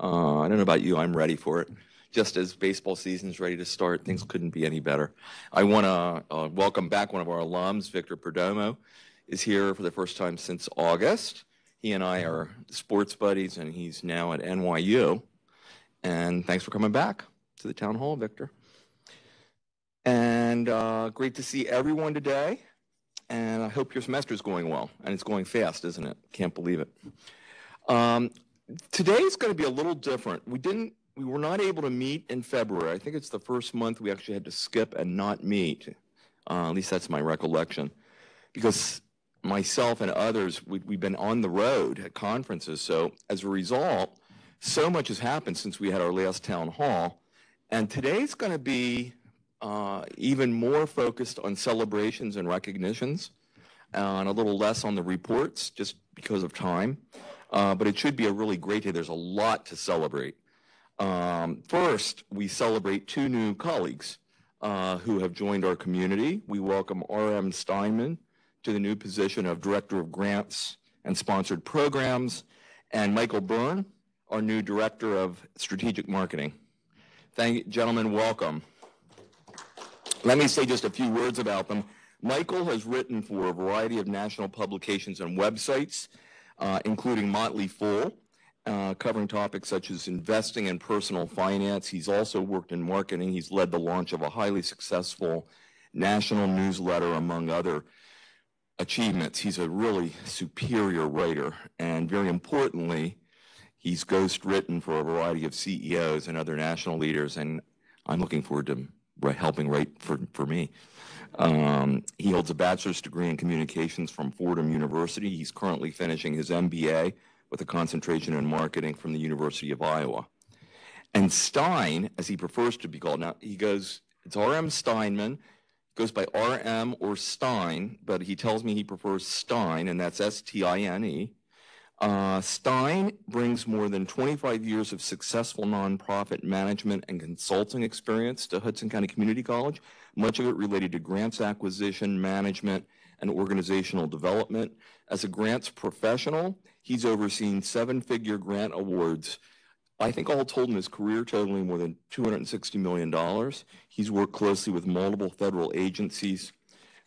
Uh, I don't know about you, I'm ready for it. Just as baseball season's ready to start, things couldn't be any better. I want to uh, welcome back one of our alums, Victor Perdomo, is here for the first time since August. He and I are sports buddies, and he's now at NYU. And thanks for coming back to the town hall, Victor. And uh, great to see everyone today. And I hope your semester is going well. And it's going fast, isn't it? Can't believe it. Um, today is going to be a little different. We didn't, we were not able to meet in February. I think it's the first month we actually had to skip and not meet. Uh, at least that's my recollection, because myself and others we, we've been on the road at conferences. So as a result, so much has happened since we had our last town hall, and today's going to be uh, even more focused on celebrations and recognitions, and a little less on the reports, just because of time. Uh, but it should be a really great day. There's a lot to celebrate. Um, first, we celebrate two new colleagues uh, who have joined our community. We welcome R.M. Stineman to the new position of Director of Grants and Sponsored Programs, and Michael Byrne, our new Director of Strategic Marketing. Thank you, gentlemen, welcome. Let me say just a few words about them. Michael has written for a variety of national publications and websites uh, including Motley Fool, uh, covering topics such as investing and personal finance. He's also worked in marketing. He's led the launch of a highly successful national newsletter, among other achievements. He's a really superior writer, and very importantly, he's ghost written for a variety of CEOs and other national leaders, and I'm looking forward to helping write for, for me. Um, he holds a bachelor's degree in communications from Fordham University. He's currently finishing his MBA with a concentration in marketing from the University of Iowa. And Stine, as he prefers to be called, now he goes, it's R.M. Stineman, goes by R.M. or Stine, but he tells me he prefers Stine, and that's S T I N E. Uh, Stine brings more than 25 years of successful nonprofit management and consulting experience to Hudson County Community College, much of it related to grants acquisition, management, and organizational development. As a grants professional, he's overseen seven figure grant awards. I think all told in his career, totaling more than $260 million. He's worked closely with multiple federal agencies,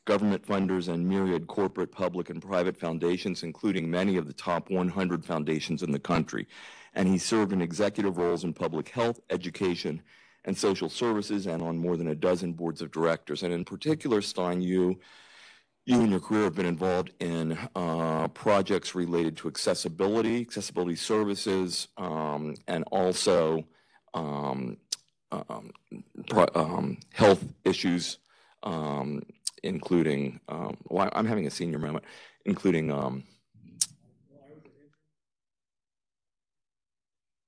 government funders, and myriad corporate, public, and private foundations, including many of the top 100 foundations in the country. And he served in executive roles in public health, education, and social services, and on more than a dozen boards of directors. And in particular, Stine, you you and your career have been involved in uh, projects related to accessibility, accessibility services, um, and also um, um, um, health issues um, including, um, well, I'm having a senior moment, including, um,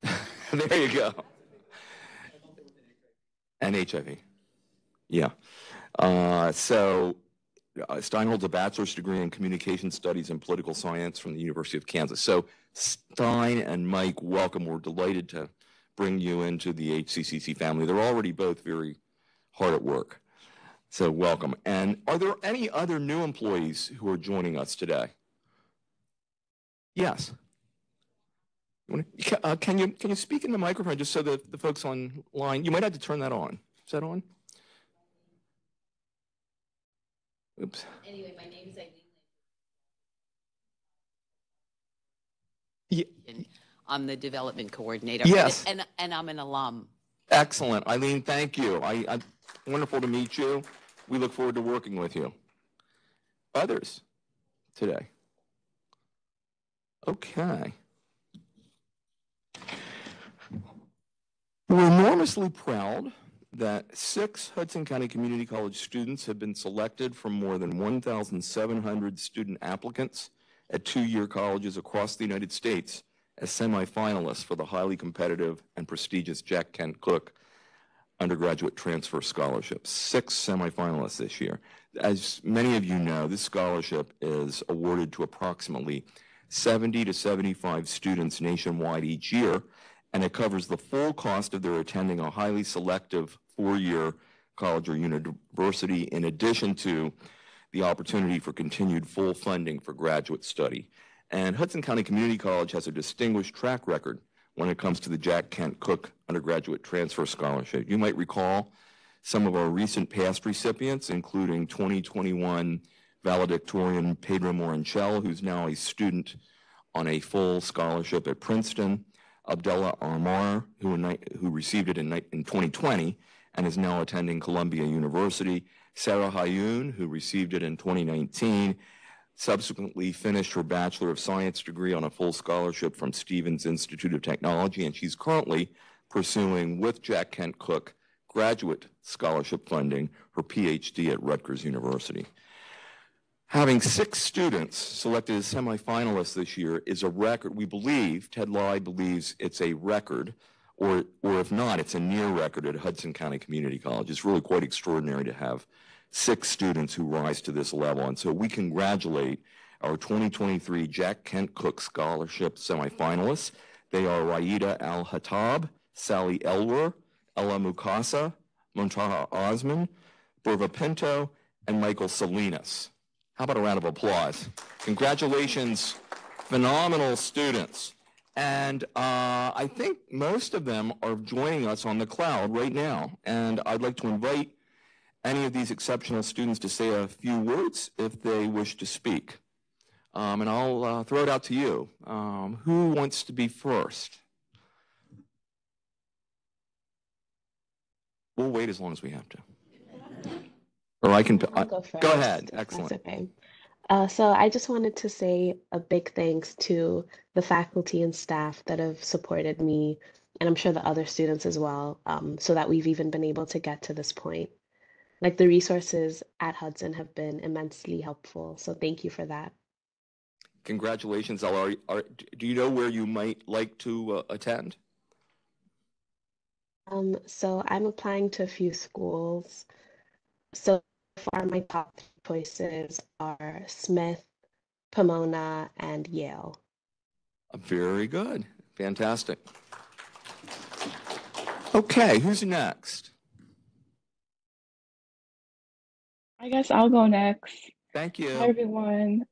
there you go. And HIV. Yeah. Uh, so uh, Stine holds a bachelor's degree in communication studies and political science from the University of Kansas. So Stine and Mike, welcome. We're delighted to bring you into the HCCC family. They're already both very hard at work. So welcome. And are there any other new employees who are joining us today? Yes. Uh, can you can you speak in the microphone just so that the folks online? You might have to turn that on. Is that on? Oops. Anyway, my name is Eileen. Yeah. I'm the development coordinator. Yes. And, and I'm an alum. Excellent. Eileen, thank you. I, I, wonderful to meet you. We look forward to working with you. Others today? Okay. We're enormously proud that six Hudson County Community College students have been selected from more than 1,700 student applicants at two-year colleges across the United States as semifinalists for the highly competitive and prestigious Jack Kent Cooke undergraduate transfer scholarships, six semifinalists this year. As many of you know, this scholarship is awarded to approximately 70 to 75 students nationwide each year, and it covers the full cost of their attending a highly selective four-year college or university in addition to the opportunity for continued full funding for graduate study. And Hudson County Community College has a distinguished track record when it comes to the Jack Kent Cooke Undergraduate Transfer Scholarship. You might recall some of our recent past recipients, including 2021 valedictorian Pedro Moranchel, who's now a student on a full scholarship at Princeton, Abdullah Armar, who, who received it in, in 2020 and is now attending Columbia University, Sarah Hayoun, who received it in 2019, subsequently finished her Bachelor of Science degree on a full scholarship from Stevens Institute of Technology, and she's currently pursuing with Jack Kent Cooke graduate scholarship funding her PhD at Rutgers University. Having six students selected as semifinalists this year is a record. We believe, Ted Lai believes it's a record, or, or if not, it's a near record at Hudson County Community College. It's really quite extraordinary to have six students who rise to this level. And so we congratulate our 2023 Jack Kent Cooke Scholarship semifinalists. They are Raida Al Hatab, Sally Elwer, Ella Mukasa, Montaha Osman, Burva Pinto, and Michael Salinas. How about a round of applause? Congratulations, phenomenal students. And uh, I think most of them are joining us on the cloud right now. And I'd like to invite any of these exceptional students to say a few words if they wish to speak. Um, and I'll uh, throw it out to you. Um, who wants to be first? We'll wait as long as we have to. Or I can. I'll go, go ahead. Excellent. okay. Uh, so I just wanted to say a big thanks to the faculty and staff that have supported me, and I'm sure the other students as well, um, so that we've even been able to get to this point. Like the resources at Hudson have been immensely helpful. So thank you for that. Congratulations, Ella. Do you know where you might like to uh, attend? Um, so I'm applying to a few schools. So far, my top choices are Smith, Pomona, and Yale. Very good. Fantastic. Okay, who's next? I guess I'll go next. Thank you. Hi, everyone.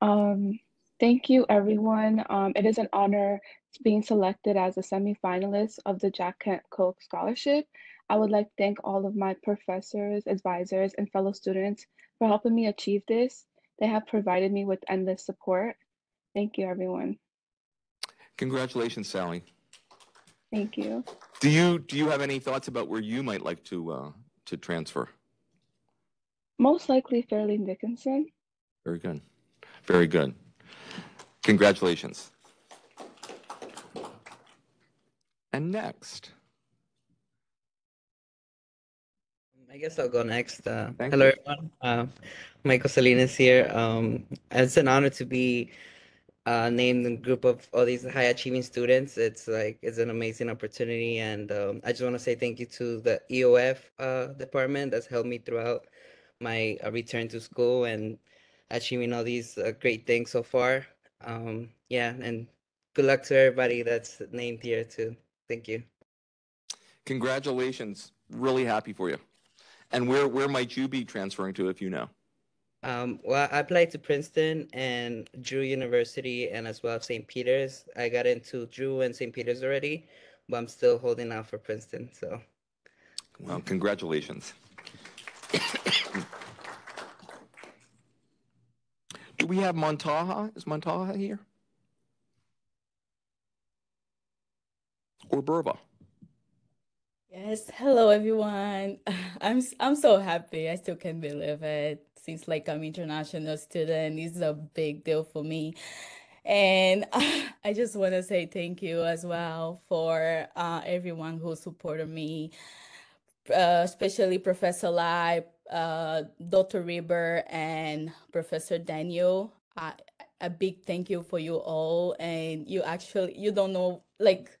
Um, thank you, everyone. Um, it is an honor being selected as a semifinalist of the Jack Kent Cooke Scholarship. I would like to thank all of my professors, advisors, and fellow students for helping me achieve this. They have provided me with endless support. Thank you, everyone. Congratulations, Sally. Thank you. Do you do you have any thoughts about where you might like to uh, to transfer? Most likely Fairleigh Dickinson. Very good. Very good. Congratulations. And next. I guess I'll go next. Uh, hello, you. everyone. Uh, Michael Salinas here. Um, it's an honor to be uh, named in a group of all these high achieving students. It's like it's an amazing opportunity, and um, I just want to say thank you to the EOF uh, department that's helped me throughout my uh, return to school and achieving all these uh, great things so far. Um, yeah, and good luck to everybody that's named here too. Thank you. Congratulations. Really happy for you. And where where might you be transferring to if you know? Um, well, I applied to Princeton and Drew University and as well St. Peter's. I got into Drew and St. Peter's already, but I'm still holding out for Princeton. So, Well, congratulations. Do we have Montaha? Is Montaha here? Or Burba? Yes, hello everyone. I'm I'm so happy. I still can't believe it. Seems like I'm international student. It's a big deal for me. And I just want to say thank you as well for uh, everyone who supported me, uh, especially Professor Lai, uh, Dr. Reber, and Professor Daniel. Uh, a big thank you for you all. And you actually, you don't know, like,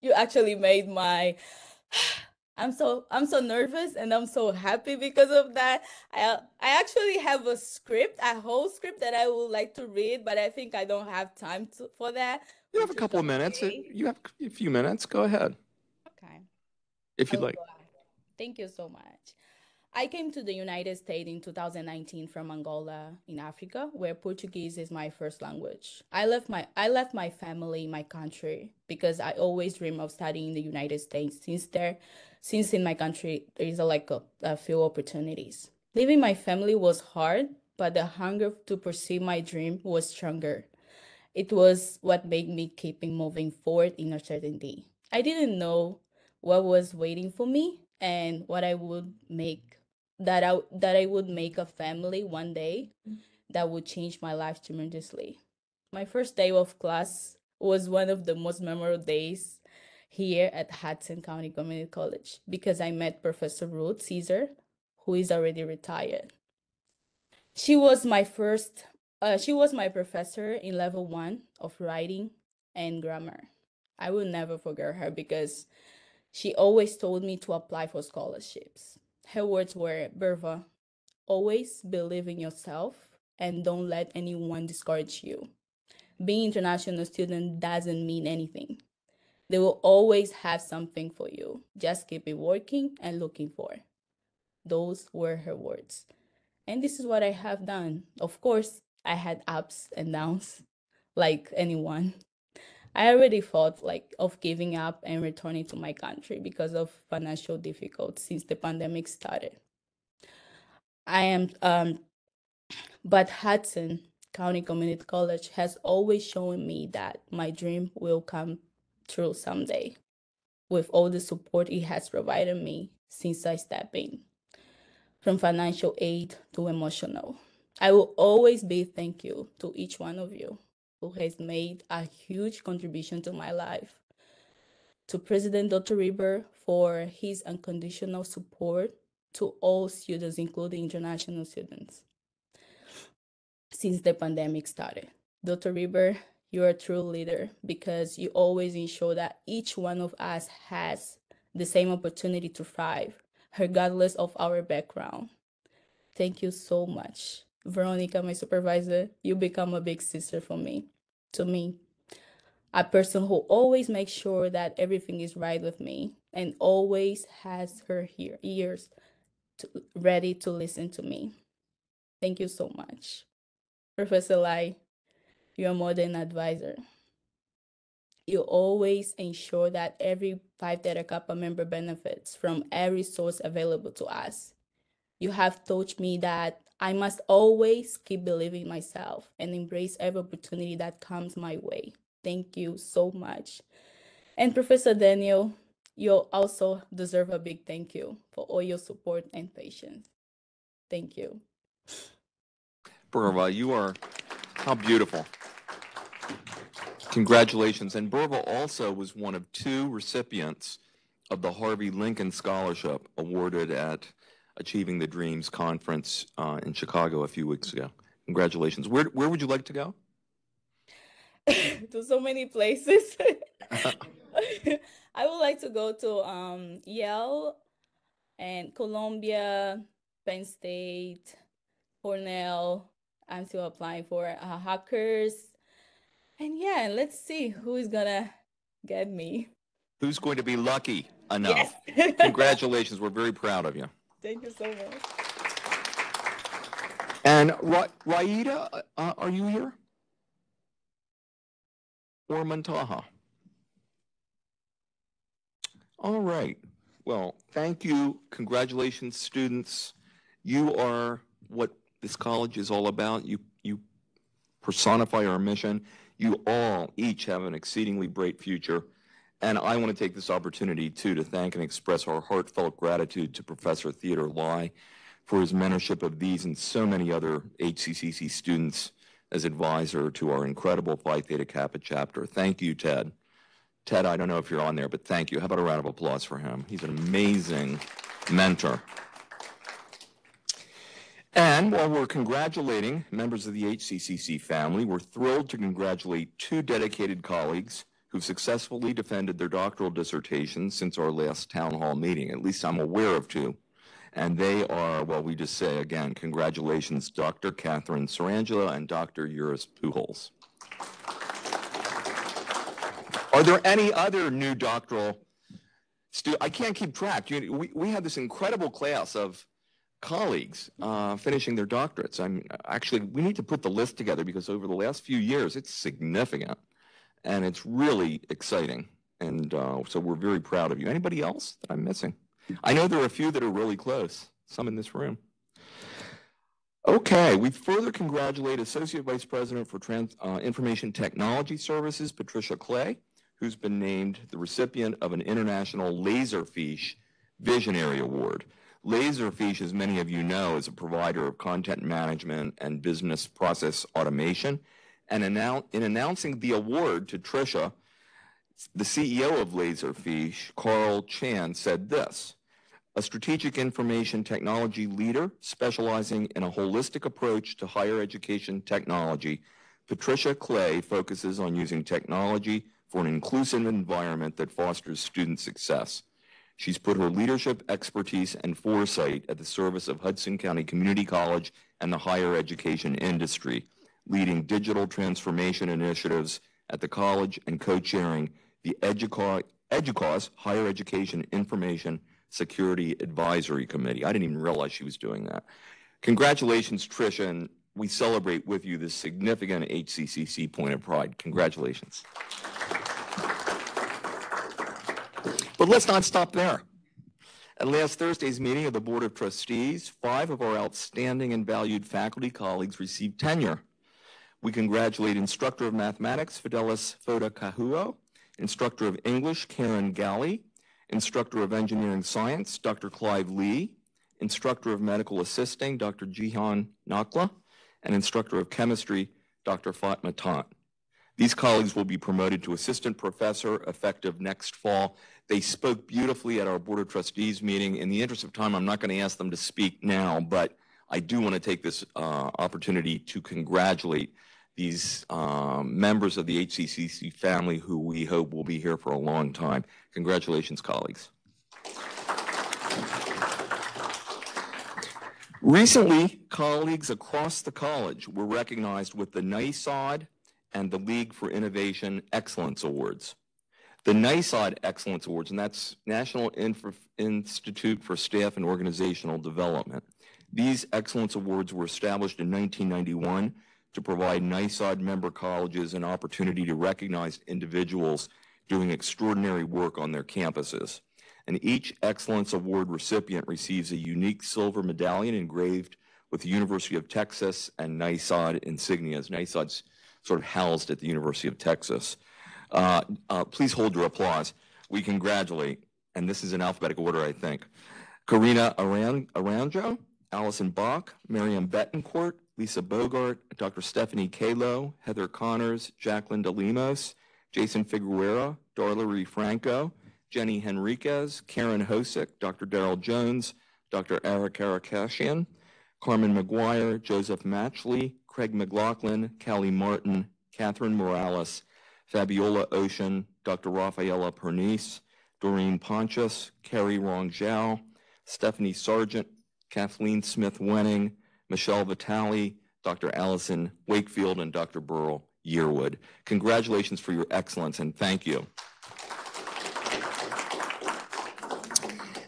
you actually made my I'm so I'm so nervous and I'm so happy because of that. I I actually have a script, a whole script that I would like to read, but I think I don't have time to, for that. You have a couple of minutes. You have a few minutes. Go ahead, Okay. if you'd like. Thank you so much. I came to the United States in 2019 from Angola in Africa, where Portuguese is my first language. I left my I left my family, my country, because I always dream of studying in the United States. Since there, since in my country there is a, like a, a few opportunities. Leaving my family was hard, but the hunger to pursue my dream was stronger. It was what made me keeping moving forward in uncertainty. I didn't know what was waiting for me and what I would make that I that I would make a family one day that would change my life tremendously. My first day of class was one of the most memorable days here at Hudson County Community College because I met Professor Ruth Caesar, who is already retired. She was my first uh, she was my professor in level one of writing and grammar. I will never forget her because she always told me to apply for scholarships. Her words were, Berva, always believe in yourself and don't let anyone discourage you. Being international student doesn't mean anything. They will always have something for you. Just keep it working and looking for. Those were her words. And this is what I have done. Of course, I had ups and downs like anyone. I already thought like of giving up and returning to my country because of financial difficulties since the pandemic started. I am, um, but Hudson County Community College has always shown me that my dream will come true someday with all the support it has provided me since I stepped in, from financial aid to emotional. I will always be thank you to each one of you who has made a huge contribution to my life. To President Dr. Reber for his unconditional support to all students, including international students, since the pandemic started. Dr. Reber, you're a true leader because you always ensure that each one of us has the same opportunity to thrive, regardless of our background. Thank you so much. Veronica, my supervisor, you become a big sister for me, to me. A person who always makes sure that everything is right with me and always has her ears to, ready to listen to me. Thank you so much. Professor Lai, you are more than an advisor. You always ensure that every Phi Theta Kappa member benefits from every source available to us. You have taught me that I must always keep believing myself and embrace every opportunity that comes my way. Thank you so much. And Professor Daniel, you also deserve a big thank you for all your support and patience. Thank you. Burva, you are, how beautiful. Congratulations. And Burva also was one of two recipients of the Harvey Lincoln Scholarship awarded at Achieving the Dreams conference uh, in Chicago a few weeks ago. Congratulations. Where, where would you like to go? to so many places. I would like to go to um, Yale and Columbia, Penn State, Cornell. I'm still applying for uh, Hackers. And yeah, let's see who is gonna get me. Who's going to be lucky enough? Yes. Congratulations. We're very proud of you. Thank you so much. And Ra- Raida, uh, are you here? Or Montaha? All right. Well, thank you. Congratulations, students. You are what this college is all about. You you personify our mission. You all each have an exceedingly bright future. And I want to take this opportunity, too, to thank and express our heartfelt gratitude to Professor Theodore Lai for his mentorship of these and so many other HCCC students as advisor to our incredible Phi Theta Kappa chapter. Thank you, Ted. Ted, I don't know if you're on there, but thank you. How about a round of applause for him? He's an amazing mentor. And while we're congratulating members of the HCCC family, we're thrilled to congratulate two dedicated colleagues who've successfully defended their doctoral dissertations since our last town hall meeting. At least I'm aware of two. And they are, well, we just say again, congratulations, Dr. Catherine Sarangela and Dr. Yeurys Pujols. Are there any other new doctoral stu- I can't keep track. You, we, we had this incredible class of colleagues uh, finishing their doctorates. I'm actually we need to put the list together because over the last few years it's significant, and it's really exciting. And uh, so we're very proud of you. Anybody else that I'm missing? I know there are a few that are really close. Some in this room. Okay, we further congratulate Associate Vice President for Trans, uh, Information Technology Services, Patricia Clay, who's been named the recipient of an International Laserfiche Visionary Award. Laserfiche, as many of you know, is a provider of content management and business process automation. And annou- in announcing the award to Tricia, the CEO of Laserfiche, Karl Chan, said this a strategic information technology leader specializing in a holistic approach to higher education technology, Patricia Clay focuses on using technology for an inclusive environment that fosters student success. She's put her leadership, expertise, and foresight at the service of Hudson County Community College and the higher education industry, leading digital transformation initiatives at the college and co-chairing the EDUCAUSE, Higher Education Information Security Advisory Committee. I didn't even realize she was doing that. Congratulations, Tricia, and we celebrate with you this significant HCCC point of pride. Congratulations. But let's not stop there. At last Thursday's meeting of the Board of Trustees, five of our outstanding and valued faculty colleagues received tenure. We congratulate Instructor of Mathematics, Fidelis Foda Kahuo, Instructor of English, Karen Galley, Instructor of Engineering Science, Dr. Clive Lee, Instructor of Medical Assisting, Dr. Jihan Nakla, and Instructor of Chemistry, Dr. Fatma Tant. These colleagues will be promoted to Assistant Professor effective next fall. They spoke beautifully at our Board of Trustees meeting. In the interest of time, I'm not going to ask them to speak now, but I do want to take this uh, opportunity to congratulate these um, members of the HCCC family who we hope will be here for a long time. Congratulations, colleagues. Recently, colleagues across the college were recognized with the NISOD and the League for Innovation Excellence Awards. The NISOD Excellence Awards, and that's National Institute for Staff and Organizational Development. These Excellence Awards were established in 1991 to provide NISOD member colleges an opportunity to recognize individuals doing extraordinary work on their campuses. And each Excellence Award recipient receives a unique silver medallion engraved with the University of Texas and NISOD insignias. NISOD's sort of housed at the University of Texas. Uh, uh, please hold your applause. We congratulate, and this is in alphabetical order, I think, Karina Aranjo, Allison Bach, Miriam Betancourt, Lisa Bogart, Dr. Stephanie Kalo, Heather Connors, Jacqueline DeLimos, Jason Figueroa, Darla Franco, Jenny Henriquez, Karen Hosick, Dr. Daryl Jones, Dr. Ara Karakashian, Carmen McGuire, Joseph Matchley, Craig McLaughlin, Callie Martin, Catherine Morales, Fabiola Ocean, Dr. Rafaela Pernice, Doreen Pontius, Carrie Rong Zhao, Stephanie Sargent, Kathleen Smith Wenning, Michelle Vitale, Dr. Allison Wakefield, and Dr. Burl Yearwood. Congratulations for your excellence and thank you.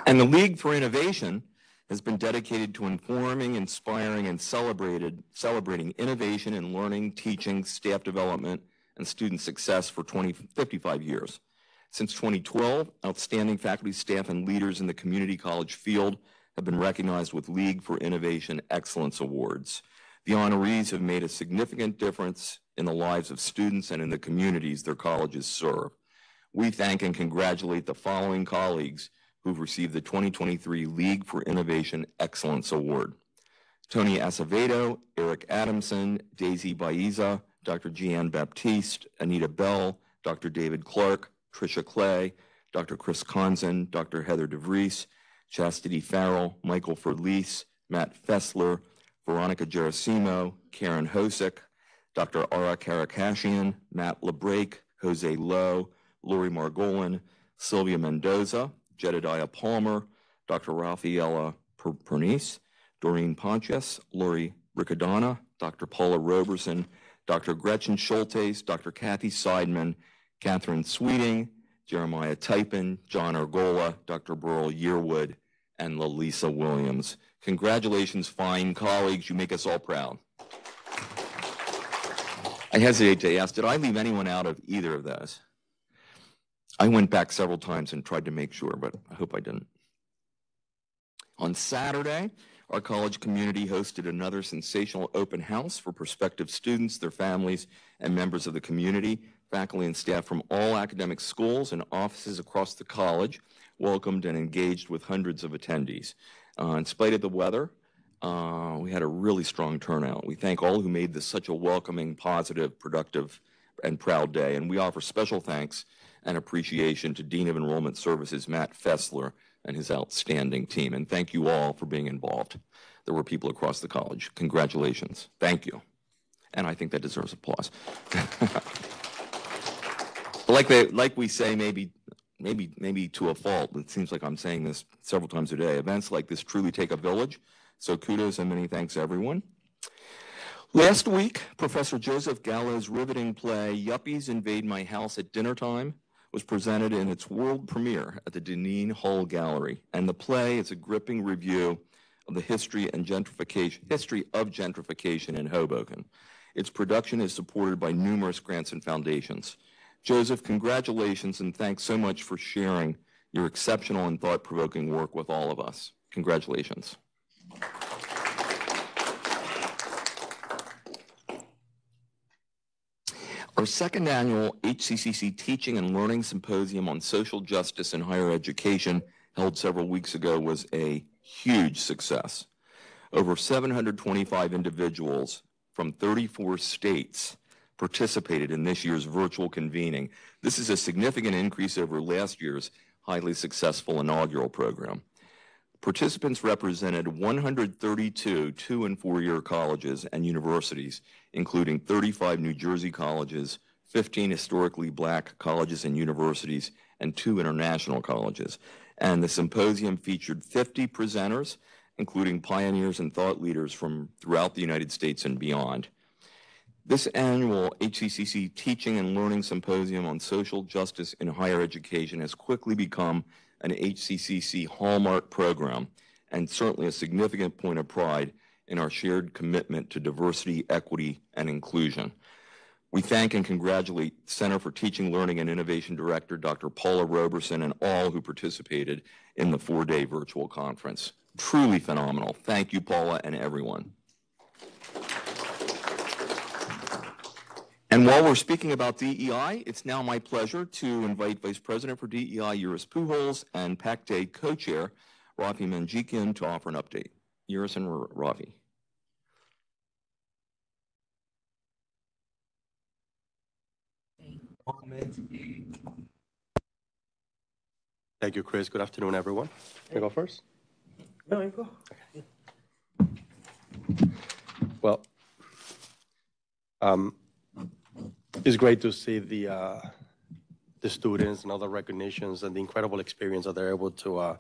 And the League for Innovation has been dedicated to informing, inspiring, and celebrated, celebrating innovation in learning, teaching, staff development, and student success for 20, 55 years. Since 2012, outstanding faculty, staff, and leaders in the community college field have been recognized with League for Innovation Excellence Awards. The honorees have made a significant difference in the lives of students and in the communities their colleges serve. We thank and congratulate the following colleagues who've received the 2023 League for Innovation Excellence Award. Tony Acevedo, Eric Adamson, Daisy Baiza, Dr. Gian Baptiste, Anita Bell, Dr. David Clark, Tricia Clay, Dr. Chris Conzen, Dr. Heather DeVries, Chastity Farrell, Michael Furlease, Matt Fessler, Veronica Gerasimo, Karen Hosick, Dr. Ara Karakashian, Matt LeBrake, Jose Lowe, Lori Margolin, Sylvia Mendoza, Jedediah Palmer, Dr. Rafaela Pernice, Doreen Pontius, Lori Riccadonna, Dr. Paula Roberson, Dr. Gretchen Schultes, Dr. Kathy Seidman, Catherine Sweeting, Jeremiah Typin, John Argola, Dr. Burl Yearwood, and Lalisa Williams. Congratulations, fine colleagues. You make us all proud. I hesitate to ask, did I leave anyone out of either of those? I went back several times and tried to make sure, but I hope I didn't. On Saturday, our college community hosted another sensational open house for prospective students, their families, and members of the community. Faculty and staff from all academic schools and offices across the college welcomed and engaged with hundreds of attendees. Uh, in spite of the weather, uh, we had a really strong turnout. We thank all who made this such a welcoming, positive, productive, and proud day. And we offer special thanks and appreciation to Dean of Enrollment Services, Matt Fessler, and his outstanding team. And thank you all for being involved. There were people across the college. Congratulations. Thank you. And I think that deserves applause. like they, like we say, maybe, maybe, maybe to a fault. It seems like I'm saying this several times a day. Events like this truly take a village. So kudos and many thanks, everyone. Last week, Professor Joseph Gallo's riveting play, Yuppies Invade My House at Dinner Time, was presented in its world premiere at the Dineen Hull Gallery. And the play is a gripping review of the history and gentrification, history of gentrification in Hoboken. Its production is supported by numerous grants and foundations. Joseph, congratulations and thanks so much for sharing your exceptional and thought-provoking work with all of us. Congratulations. Our second annual HCCC Teaching and Learning Symposium on Social Justice in Higher Education, held several weeks ago, was a huge success. Over 725 individuals from 34 states participated in this year's virtual convening. This is a significant increase over last year's highly successful inaugural program. Participants represented 132 two and four year colleges and universities, including 35 New Jersey colleges, 15 historically black colleges and universities, and two international colleges. And the symposium featured 50 presenters, including pioneers and thought leaders from throughout the United States and beyond. This annual HCCC Teaching and Learning Symposium on Social Justice in Higher Education has quickly become an HCCC hallmark program and certainly a significant point of pride in our shared commitment to diversity, equity, and inclusion. We thank and congratulate Center for Teaching, Learning, and Innovation Director Dr. Paula Roberson and all who participated in the four-day virtual conference. Truly phenomenal. Thank you, Paula, and everyone. And while we're speaking about DEI, it's now my pleasure to invite Vice President for DEI, Yeurys Pujols, and PAC Day co-chair, Rafi Manjikian, to offer an update. Yeurys and Rafi. Thank you, Chris. Good afternoon, everyone. Can I go first? No, you go. Well, um, it's great to see the uh, the students and other recognitions and the incredible experience that they're able to uh,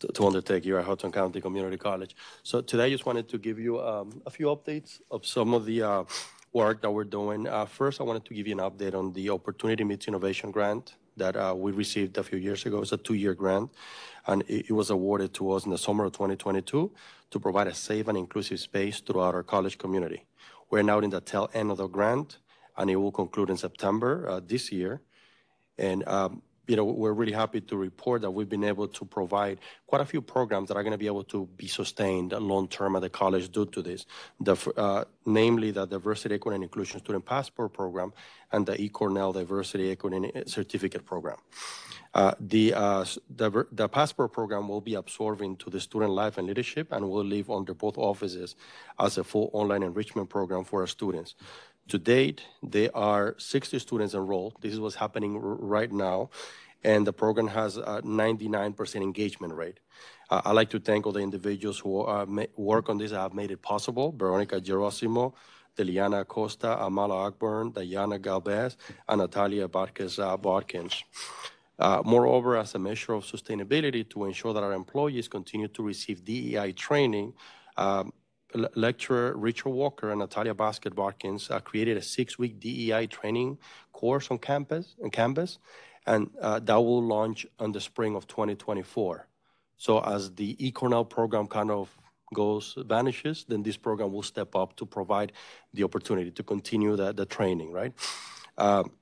to, to, undertake here at Hudson County Community College. So today, I just wanted to give you um, a few updates of some of the uh, work that we're doing. Uh, first, I wanted to give you an update on the Opportunity Meets Innovation grant that uh, we received a few years ago. It's a two-year grant, and it, it was awarded to us in the summer of 2022 to provide a safe and inclusive space throughout our college community. We're now in the tail end of the grant and it will conclude in September uh, this year. And um, you know, we're really happy to report that we've been able to provide quite a few programs that are going to be able to be sustained long term at the college due to this. Uh, namely, the Diversity, Equity, and Inclusion Student Passport Program and the eCornell Diversity, Equity, and Certificate Program. Uh, the passport program will be absorbed into the student life and leadership and will live under both offices as a full online enrichment program for our students. To date, there are 60 students enrolled. This is what's happening right now. And the program has a 99% engagement rate. Uh, I'd like to thank all the individuals who uh, work on this have made it possible. Veronica Gerosimo, Deliana Costa, Amala Akburn, Diana Galvez, and Natalia uh, Watkins. Uh, moreover, as a measure of sustainability to ensure that our employees continue to receive DEI training, um, lecturer Richard Walker and Natalia Basket Barkins uh, created a six-week DEI training course on campus, on campus, and uh, that will launch in the spring of 2024. So as the eCornell program kind of goes vanishes, then this program will step up to provide the opportunity to continue the, the training, right? Um,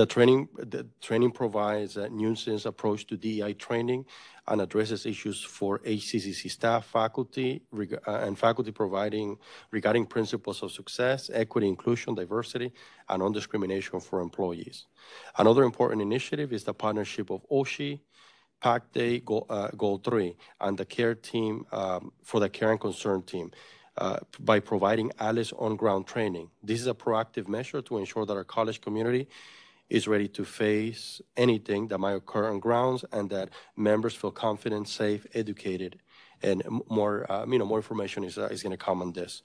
the training, the training provides a nuisance approach to DEI training and addresses issues for HCCC staff, faculty, uh, and faculty providing regarding principles of success, equity, inclusion, diversity, and non-discrimination for employees. Another important initiative is the partnership of OSHI, PAC Day Goal, uh, Goal 3, and the CARE team um, for the Care and Concern team. Uh, by providing ALICE on-ground training. This is a proactive measure to ensure that our college community is ready to face anything that might occur on grounds and that members feel confident, safe, educated, and more, uh, you know, more information is, uh, is going to come on this.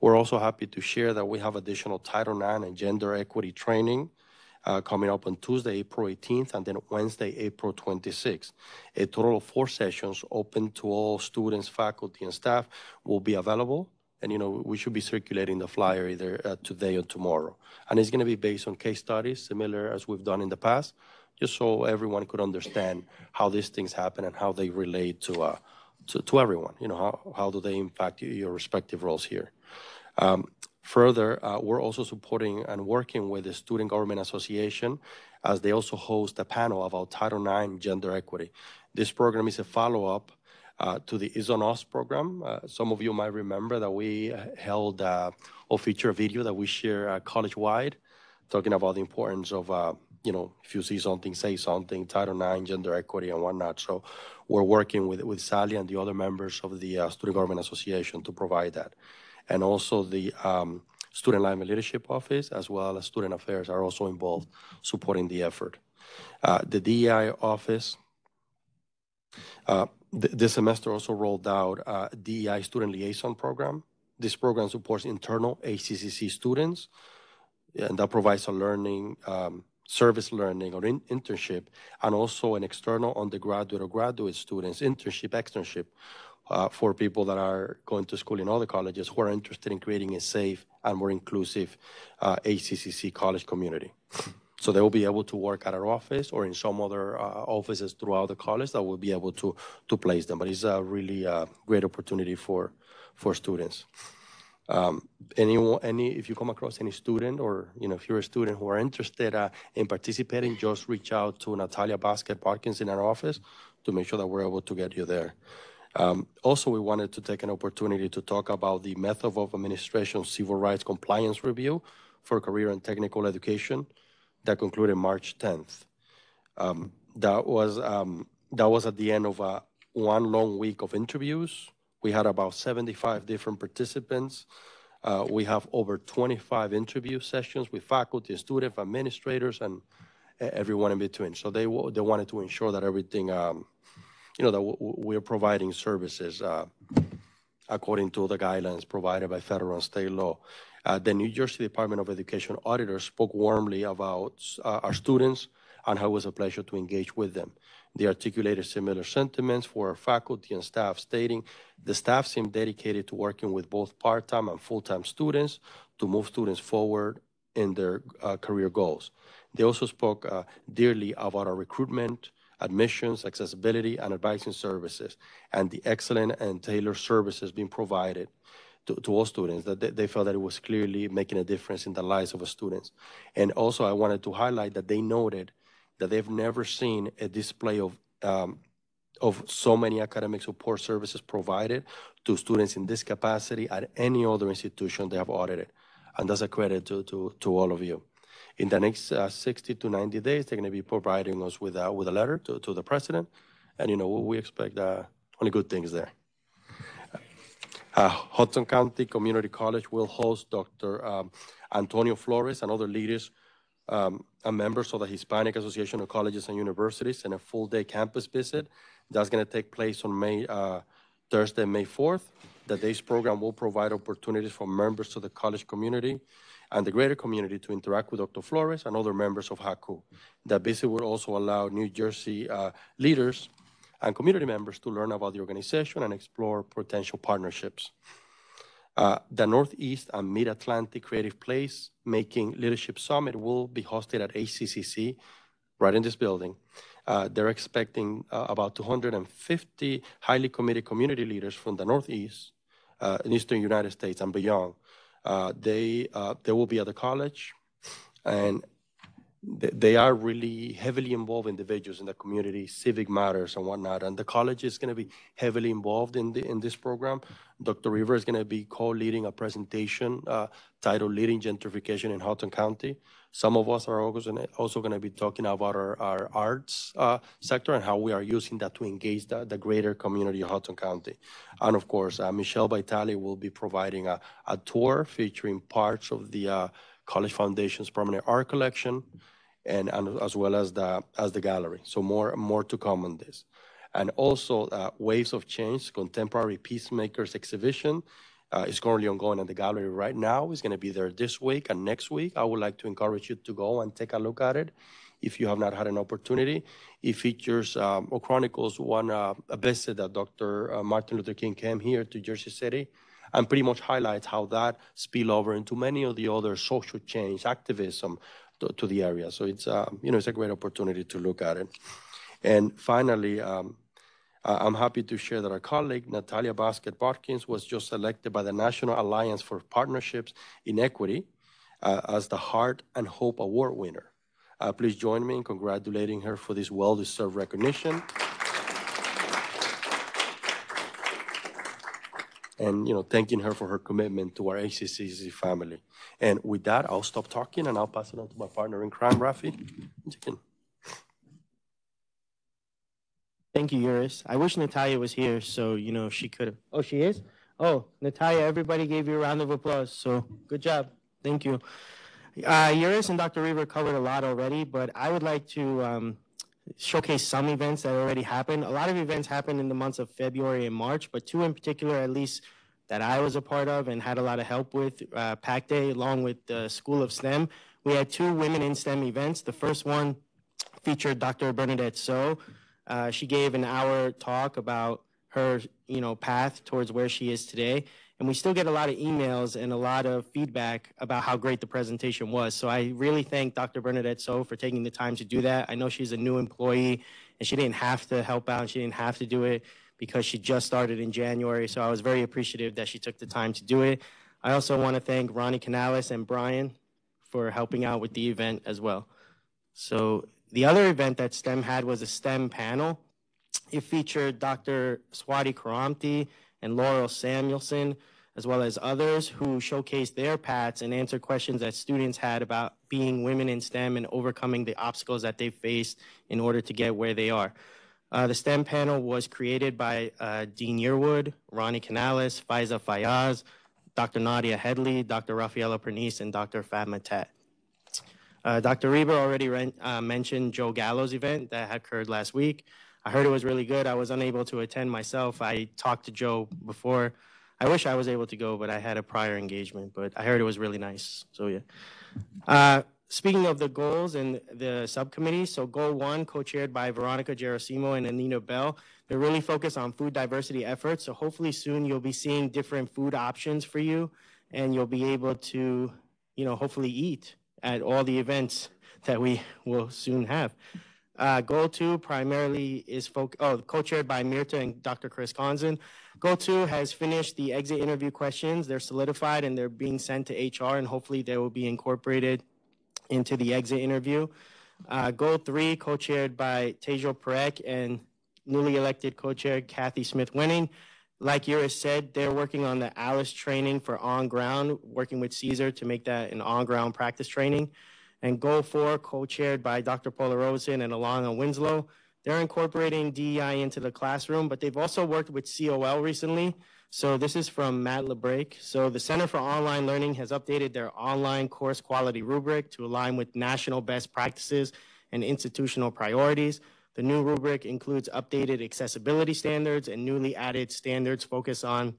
We're also happy to share that we have additional Title IX and gender equity training uh, coming up on Tuesday, April 18th, and then Wednesday, April 26th. A total of four sessions open to all students, faculty, and staff will be available. And, you know, we should be circulating the flyer either uh, today or tomorrow. And it's going to be based on case studies, similar as we've done in the past, just so everyone could understand how these things happen and how they relate to, uh, to, to everyone. You know, how, how do they impact your respective roles here. Um, Further, uh, we're also supporting and working with the Student Government Association as they also host a panel about Title IX gender equity. This program is a follow-up uh, to the It's On Us program. Uh, some of you might remember that we held uh, or feature video that we share uh, college-wide talking about the importance of, uh, you know, if you see something, say something, Title IX, gender equity and whatnot. So we're working with, with Sally and the other members of the uh, Student Government Association to provide that and also the um, Student and Leadership Office, as well as Student Affairs, are also involved supporting the effort. Uh, the DEI office uh, this semester also rolled out a DEI Student Liaison Program. This program supports internal HCCC students, and that provides a learning, um, service learning or in internship, and also an external undergraduate or graduate students internship, externship, uh, for people that are going to school in other colleges who are interested in creating a safe and more inclusive uh, HCCC college community. So they will be able to work at our office or in some other uh, offices throughout the college that will be able to, to place them. But it's a really uh, great opportunity for, for students. Um, anyone, any, if you come across any student or, you know, if you're a student who are interested uh, in participating, just reach out to Natalia Basket Parkins in our office to make sure that we're able to get you there. Um, also, we wanted to take an opportunity to talk about the Method of Administration Civil Rights Compliance Review for Career and Technical Education that concluded March 10th. Um, that was um, that was at the end of a one long week of interviews. We had about 75 different participants. Uh, we have over 25 interview sessions with faculty, students, administrators, and everyone in between. So they they wanted to ensure that everything um, you know, that we're providing services uh, according to the guidelines provided by federal and state law. Uh, the New Jersey Department of Education auditor spoke warmly about uh, our students and how it was a pleasure to engage with them. They articulated similar sentiments for our faculty and staff, stating the staff seemed dedicated to working with both part-time and full-time students to move students forward in their uh, career goals. They also spoke uh, dearly about our recruitment, admissions, accessibility, and advising services, and the excellent and tailored services being provided to, to all students, that they, they, felt that it was clearly making a difference in the lives of the students. And also, I wanted to highlight that they noted that they've never seen a display of um, of so many academic support services provided to students in this capacity at any other institution they have audited. And that's a credit to, to, to all of you. In the next uh, 60 to 90 days, they're going to be providing us with, uh, with a letter to, to the president. And, you know, we expect uh, only good things there. Uh, Hudson County Community College will host Dr. Um, Antonio Flores and other leaders um, and members of the Hispanic Association of Colleges and Universities in a full-day campus visit. That's going to take place on May uh, Thursday, May 4th. The day's program will provide opportunities for members of the college community and the greater community to interact with Dr. Flores and other members of HACU. That visit will also allow New Jersey uh, leaders and community members to learn about the organization and explore potential partnerships. Uh, the Northeast and Mid-Atlantic Creative Place Making Leadership Summit will be hosted at HCCC, right in this building, Uh, they're expecting uh, about 250 highly committed community leaders from the Northeast, uh, Eastern United States, and beyond. Uh, they uh, they will be at the college, and they are really heavily involved individuals in the community, civic matters and whatnot. And the college is going to be heavily involved in the, in this program. Dr. Reber is going to be co-leading a presentation uh, titled "Leading Gentrification in Hudson County." Some of us are also going to be talking about our, our arts uh, sector and how we are using that to engage the, the greater community of Hudson County. And of course, uh, Michelle Vitale will be providing a, a tour featuring parts of the uh, College Foundation's permanent art collection, and, and as well as the as the gallery. So more more to come on this, and also uh, Waves of Change Contemporary Peacemakers exhibition uh, is currently ongoing at the gallery right now. It's going to be there this week and next week. I would like to encourage you to go and take a look at it if you have not had an opportunity. It features um, or chronicles one uh, a visit that Dr. Uh, Martin Luther King came here to Jersey City and pretty much highlights how that spill over into many of the other social change activism to, to the area. So it's, uh, you know, it's a great opportunity to look at it. And finally, um, I'm happy to share that our colleague, Natalia Basket Barkins, was just selected by the National Alliance for Partnerships in Equity uh, as the Heart and Hope Award winner. Uh, please join me in congratulating her for this well-deserved recognition. and you know thanking her for her commitment to our HCCC family. And with that, I'll stop talking and I'll pass it on to my partner in crime, Rafi. Thank you, Yeurys. I wish Natalia was here so you know she could have. Oh, she is. Oh, Natalia, everybody gave you a round of applause. So good job. Thank you. Uh, Yeurys and Dr. Reber covered a lot already, but I would like to um, showcase some events that already happened. A lot of events happened in the months of February and March, but two in particular, at least that I was a part of and had a lot of help with. Uh, PAC Day, along with the School of STEM, we had two Women in STEM events. The first one featured Dr. Bernadette So. Uh, she gave an hour talk about her, you know, path towards where she is today. And we still get a lot of emails and a lot of feedback about how great the presentation was. So I really thank Dr. Bernadette So for taking the time to do that. I know she's a new employee and she didn't have to help out. and She didn't have to do it because she just started in January. So I was very appreciative that she took the time to do it. I also want to thank Ronnie Canales and Brian for helping out with the event as well. So the other event that STEM had was a STEM panel. It featured Dr. Swati Karamti and Laurel Samuelson, as well as others who showcased their paths and answered questions that students had about being women in STEM and overcoming the obstacles that they faced in order to get where they are. Uh, the STEM panel was created by uh, Dean Yearwood, Ronnie Canales, Faiza Fayaz, Dr. Nadia Headley, Dr. Rafaela Pernice, and Dr. Fatma Tat. Uh, Dr. Reber already uh, mentioned Joe Gallo's event that had occurred last week. I heard it was really good. I was unable to attend myself. I talked to Joe before. I wish I was able to go, but I had a prior engagement. But I heard it was really nice. So yeah. Uh, speaking of the goals and the subcommittee, so goal one, co-chaired by Veronica Gerasimo and Anina Bell, they're really focused on food diversity efforts. So hopefully soon you'll be seeing different food options for you, and you'll be able to, you know, hopefully eat at all the events that we will soon have. Uh, goal two primarily is oh, co-chaired by Mirta and Dr. Chris Conzen. Goal two has finished the exit interview questions. They're solidified and they're being sent to HR, and hopefully they will be incorporated into the exit interview. Uh, goal three, co-chaired by Tejo Parek and newly elected co-chair Kathy Smith Winning, like Yeurys said, they're working on the ALICE training for on ground, working with Caesar to make that an on ground practice training. And Goal 4, co chaired by Dr. Paula Rosen and Alana Winslow, they're incorporating DEI into the classroom, but they've also worked with COL recently. So this is from Matt LeBrake. So the Center for Online Learning has updated their online course quality rubric to align with national best practices and institutional priorities. The new rubric includes updated accessibility standards and newly added standards focused on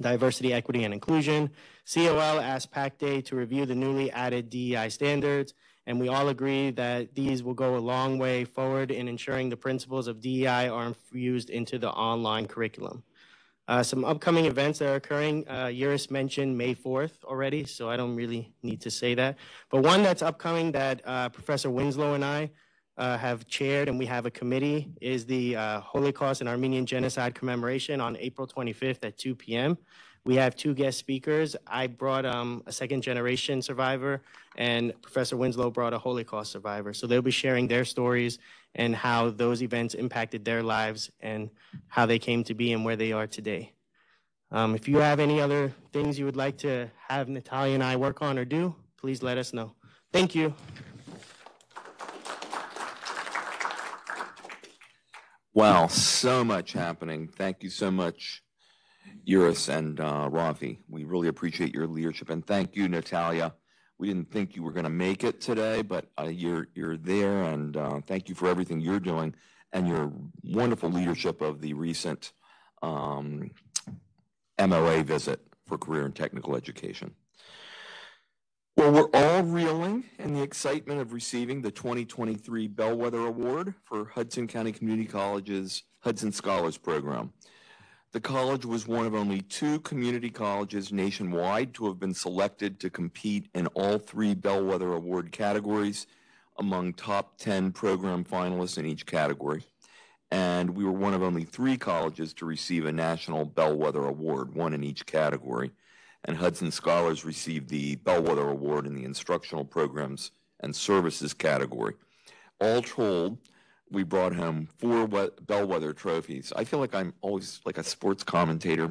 diversity, equity, and inclusion. COL asked PAC Day to review the newly added DEI standards, and we all agree that these will go a long way forward in ensuring the principles of DEI are infused into the online curriculum. Uh, some upcoming events that are occurring. Uh, Yeurys mentioned May 4th already, so I don't really need to say that. But one that's upcoming that uh, Professor Winslow and I uh, have chaired, and we have a committee, is the uh, Holocaust and Armenian Genocide Commemoration on April 25th at 2 p.m. We have two guest speakers. I brought um, a second generation survivor, and Professor Winslow brought a Holocaust survivor. So they'll be sharing their stories and how those events impacted their lives and how they came to be and where they are today. Um, if you have any other things you would like to have Natalia and I work on or do, please let us know. Thank you. Wow, so much happening. Thank you so much, Yeurys and uh, Rafi. We really appreciate your leadership, and thank you, Natalia. We didn't think you were going to make it today, but uh, you're you're there, and uh, thank you for everything you're doing and your wonderful leadership of the recent um, MOA visit for career and technical education. Well, we're all reeling in the excitement of receiving the 2023 Bellwether Award for Hudson County Community College's Hudson Scholars Program. The college was one of only two community colleges nationwide to have been selected to compete in all three Bellwether Award categories among top 10 program finalists in each category. And we were one of only three colleges to receive a National Bellwether Award, one in each category and Hudson Scholars received the Bellwether Award in the Instructional Programs and Services category. All told, we brought home four Bellwether trophies. I feel like I'm always like a sports commentator,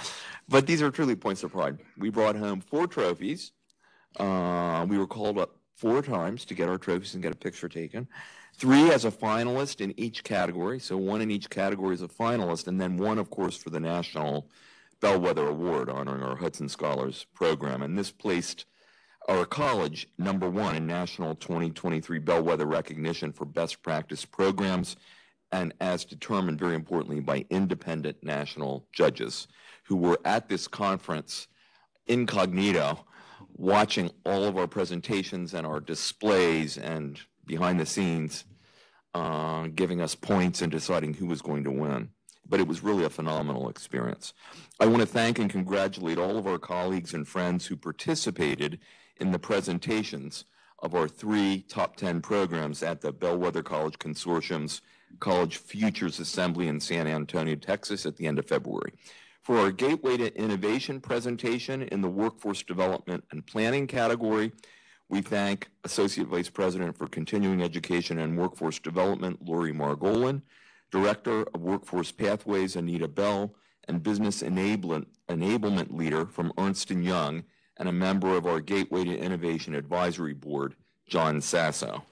but these are truly points of pride. We brought home four trophies. Uh, we were called up four times to get our trophies and get a picture taken. Three as a finalist in each category, so one in each category as a finalist, and then one, of course, for the national Bellwether Award honoring our Hudson Scholars program. And this placed our college number one in national 2023 Bellwether recognition for best practice programs and as determined very importantly by independent national judges who were at this conference incognito watching all of our presentations and our displays and behind the scenes uh, giving us points and deciding who was going to win but it was really a phenomenal experience. I want to thank and congratulate all of our colleagues and friends who participated in the presentations of our three top 10 programs at the Bellwether College Consortium's College Futures Assembly in San Antonio, Texas at the end of February. For our Gateway to Innovation presentation in the Workforce Development and Planning category, we thank Associate Vice President for Continuing Education and Workforce Development, Lori Margolin, Director of Workforce Pathways, Anita Bell, and Business Enablement, Leader from Ernst & Young, and a member of our Gateway to Innovation Advisory Board, John Sasso.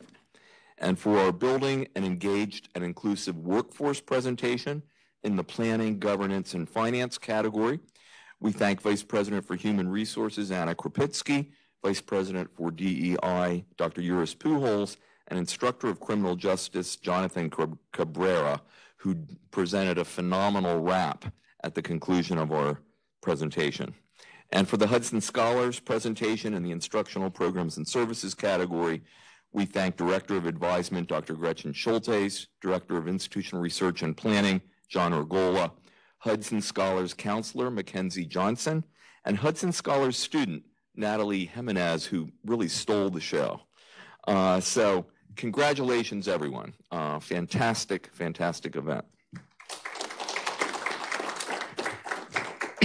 And for our Building an Engaged and Inclusive Workforce presentation in the Planning, Governance, and Finance category, we thank Vice President for Human Resources, Anna Krupitsky, Vice President for DEI, Dr. Yeurys Pujols, and Instructor of Criminal Justice, Jonathan Cabrera, who presented a phenomenal rap at the conclusion of our presentation. And for the Hudson Scholars presentation in the Instructional Programs and Services category, we thank Director of Advisement, Dr. Gretchen Schultes, Director of Institutional Research and Planning, John Orgola, Hudson Scholars Counselor, Mackenzie Johnson, and Hudson Scholars student, Natalie Jimenez, who really stole the show. Uh, so congratulations, everyone. Uh, fantastic, fantastic event.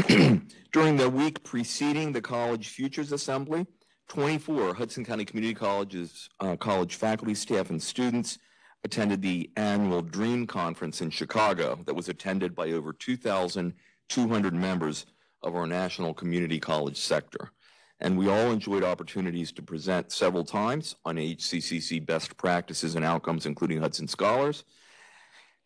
During the week preceding the College Futures Assembly, 24 Hudson County Community Colleges, uh, college faculty, staff, and students attended the annual DREAM Conference in Chicago that was attended by over 2,200 members of our national community college sector and we all enjoyed opportunities to present several times on HCCC best practices and outcomes, including Hudson Scholars.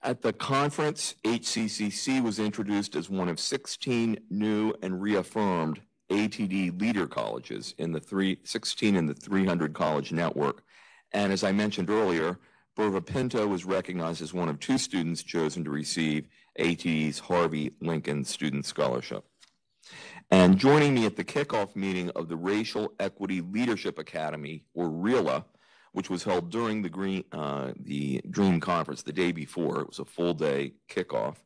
At the conference, HCCC was introduced as one of 16 new and reaffirmed ATD leader colleges in the three, 16 in the 300 college network. And as I mentioned earlier, Burva Pinto was recognized as one of two students chosen to receive ATD's Harvey Lincoln Student Scholarship. And joining me at the kickoff meeting of the Racial Equity Leadership Academy, or RELA, which was held during the, Green, uh, the Dream Conference the day before, it was a full day kickoff,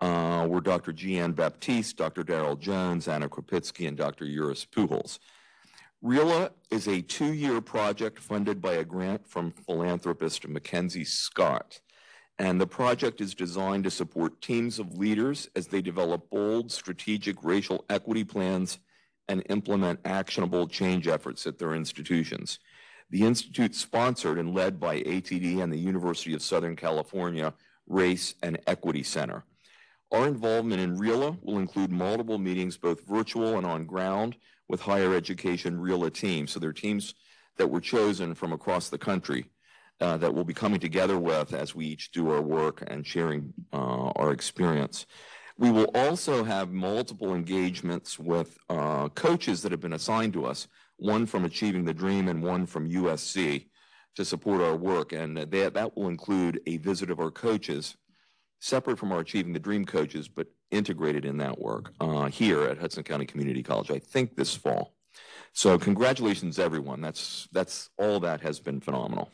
uh, were Dr. Gian Baptiste, Dr. Daryl Jones, Anna Krupitsky, and Dr. Yeurys Pujols. REALA is a two-year project funded by a grant from philanthropist Mackenzie Scott. And the project is designed to support teams of leaders as they develop bold, strategic racial equity plans and implement actionable change efforts at their institutions. The Institute sponsored and led by ATD and the University of Southern California Race and Equity Center. Our involvement in REALA will include multiple meetings, both virtual and on ground, with higher education REALA teams. So they're teams that were chosen from across the country uh, that we'll be coming together with as we each do our work and sharing uh, our experience. We will also have multiple engagements with uh, coaches that have been assigned to us, one from Achieving the Dream and one from USC to support our work. And that, that will include a visit of our coaches, separate from our Achieving the Dream coaches, but integrated in that work uh, here at Hudson County Community College, I think this fall. So congratulations, everyone. That's, that's all that has been phenomenal.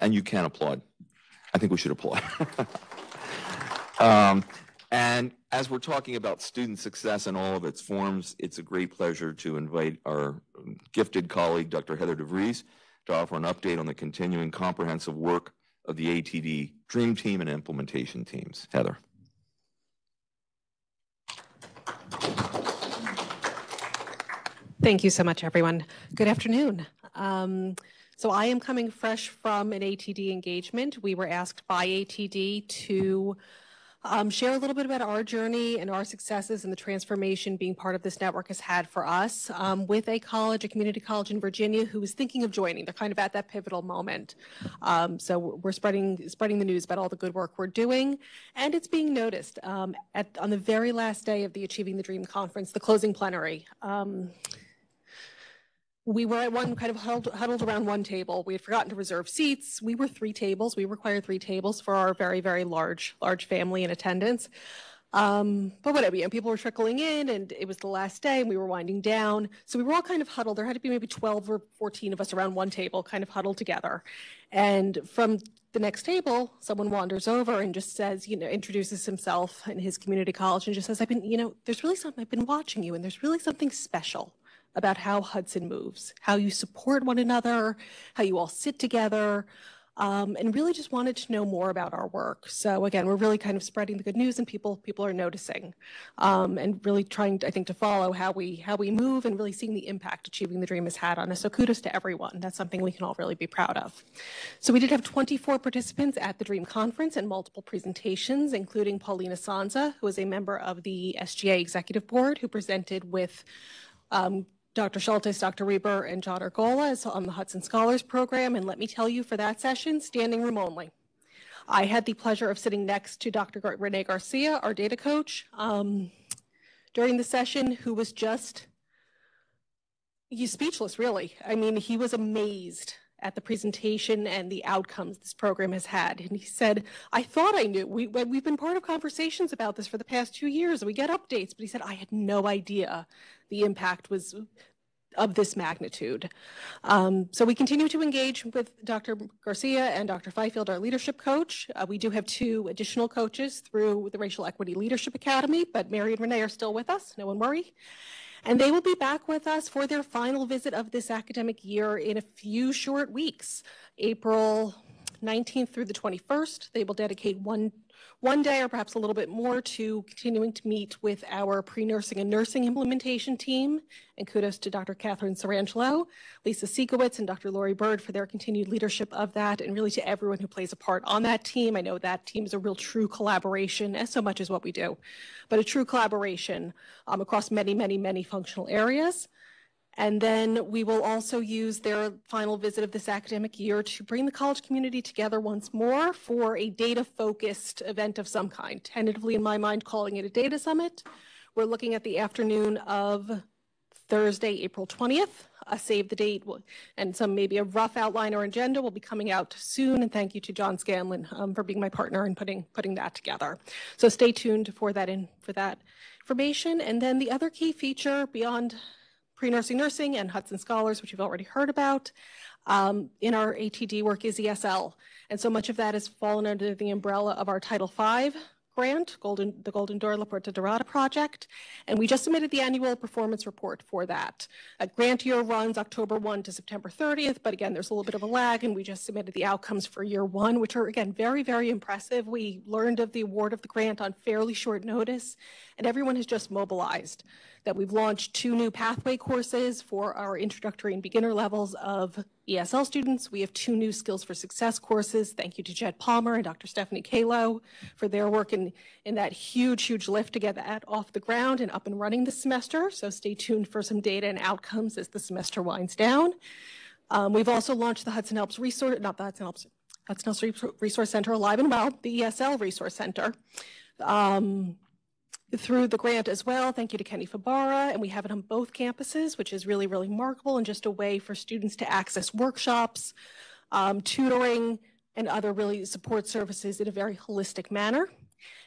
And you can applaud. I think we should applaud. um, and as we're talking about student success in all of its forms, it's a great pleasure to invite our gifted colleague, Dr. Heather DeVries, to offer an update on the continuing comprehensive work of the ATD Dream Team and implementation teams. Heather. Thank you so much, everyone. Good afternoon. Um, so I am coming fresh from an ATD engagement. We were asked by ATD to um, share a little bit about our journey and our successes and the transformation being part of this network has had for us um, with a college, a community college in Virginia, who is thinking of joining. They're kind of at that pivotal moment. Um, so we're spreading spreading the news about all the good work we're doing, and it's being noticed. Um, at on the very last day of the Achieving the Dream conference, the closing plenary. We were at one kind of huddled, huddled, around one table. We had forgotten to reserve seats. We were three tables. We required three tables for our very, very large, large family in attendance. Um, but whatever, you know, people were trickling in and it was the last day and we were winding down. So we were all kind of huddled. There had to be maybe 12 or 14 of us around one table, kind of huddled together. And from the next table, someone wanders over and just says, you know, introduces himself and his community college and just says, I've been, you know, there's really something, I've been watching you and there's really something special about how Hudson moves, how you support one another, how you all sit together, um, and really just wanted to know more about our work. So again, we're really kind of spreading the good news, and people people are noticing, um, and really trying, I think, to follow how we how we move, and really seeing the impact achieving the dream has had on us. So kudos to everyone. That's something we can all really be proud of. So we did have 24 participants at the Dream Conference and multiple presentations, including Paulina Sanza, who is a member of the SGA Executive Board, who presented with um, Dr. Schultes, Dr. Reber, and John Argola is on the Hudson Scholars Program. And let me tell you, for that session, standing room only. I had the pleasure of sitting next to Dr. Renee Garcia, our data coach, um, during the session, who was just he's speechless, really. I mean, he was amazed at the presentation and the outcomes this program has had. And he said, I thought I knew. We, we've been part of conversations about this for the past two years. We get updates, but he said, I had no idea the impact was of this magnitude. Um, so we continue to engage with Dr. Garcia and Dr. Fifield, our leadership coach. Uh, we do have two additional coaches through the Racial Equity Leadership Academy, but Mary and Renee are still with us, no one worry. And they will be back with us for their final visit of this academic year in a few short weeks, April 19th through the 21st. They will dedicate one one day or perhaps a little bit more to continuing to meet with our pre-nursing and nursing implementation team. And kudos to Dr. Catherine Sarangelo, Lisa Siekowitz, and Dr. Lori Bird for their continued leadership of that, and really to everyone who plays a part on that team. I know that team is a real true collaboration, as so much as what we do, but a true collaboration um, across many, many, many functional areas. And then we will also use their final visit of this academic year to bring the college community together once more for a data focused event of some kind. Tentatively, in my mind, calling it a data summit. We're looking at the afternoon of Thursday, April 20th. A save the date and some maybe a rough outline or agenda will be coming out soon. And thank you to John Scanlon um, for being my partner in putting putting that together. So stay tuned for that in for that information. And then the other key feature beyond pre-nursing nursing and Hudson Scholars, which you've already heard about. Um, in our ATD work is ESL. And so much of that has fallen under the umbrella of our Title V grant, Golden, the Golden Door La Porta Dorada project, and we just submitted the annual performance report for that. A grant year runs October 1 to September 30th, but again, there's a little bit of a lag, and we just submitted the outcomes for year one, which are again very, very impressive. We learned of the award of the grant on fairly short notice, and everyone has just mobilized. That we've launched two new pathway courses for our introductory and beginner levels of ESL students. We have two new Skills for Success courses. Thank you to Jed Palmer and Dr. Stephanie Kalo for their work in, in that huge, huge lift to get that off the ground and up and running this semester. So stay tuned for some data and outcomes as the semester winds down. Um, we've also launched the Hudson Helps Resource, not the Hudson Helps, Hudson Helps Resource Center Alive and Well, the ESL Resource Center. Um, through the grant as well. Thank you to Kenny Fabara. And we have it on both campuses, which is really, really remarkable and just a way for students to access workshops, um, tutoring, and other really support services in a very holistic manner.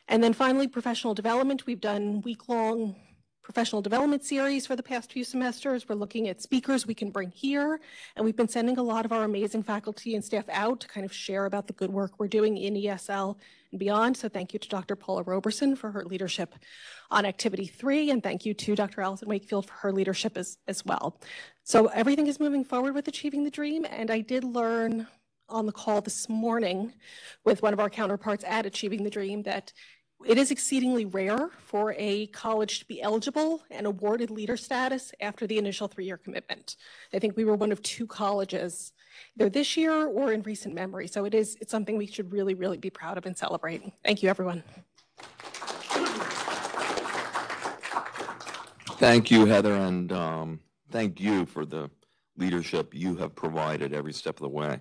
And then finally, professional development. We've done week-long professional development series for the past few semesters. We're looking at speakers we can bring here, and we've been sending a lot of our amazing faculty and staff out to kind of share about the good work we're doing in ESL and beyond. So thank you to Dr. Paula Roberson for her leadership on activity three, and thank you to Dr. Allison Wakefield for her leadership as, as well. So everything is moving forward with Achieving the Dream, and I did learn on the call this morning with one of our counterparts at Achieving the Dream that it is exceedingly rare for a college to be eligible and awarded leader status after the initial three-year commitment. I think we were one of two colleges, either this year or in recent memory. So it is it's something we should really, really be proud of and celebrate. Thank you, everyone. Thank you, Heather, and um, thank you for the leadership you have provided every step of the way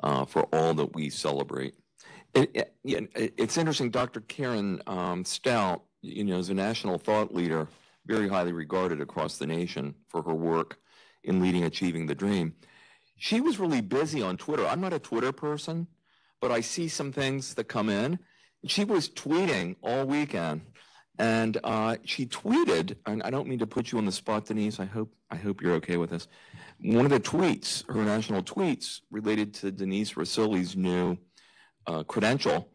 uh, for all that we celebrate. It, it, it's interesting, Dr. Karen um, Stout, you know, is a national thought leader, very highly regarded across the nation for her work in leading Achieving the Dream. She was really busy on Twitter. I'm not a Twitter person, but I see some things that come in. She was tweeting all weekend, and uh, she tweeted, and I don't mean to put you on the spot, Denise. I hope I hope you're okay with this. One of the tweets, her national tweets, related to Denise Rossilli's new uh, credential